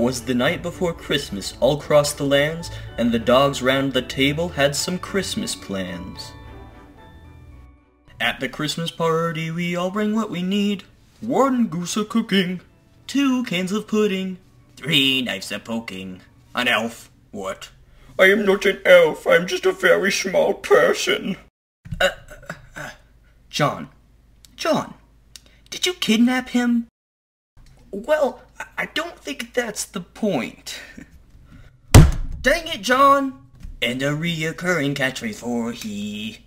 'Twas the night before Christmas all across the lands, and the dogs round the table had some Christmas plans. At the Christmas party we all bring what we need. One goose a cooking, two cans of pudding, three knives a poking. An elf, what? I am not an elf, I am just a very small person. Uh, uh, uh, John, John, did you kidnap him? Well, I- I don't think that's the point. Dang it, John! And a reoccurring catchphrase for he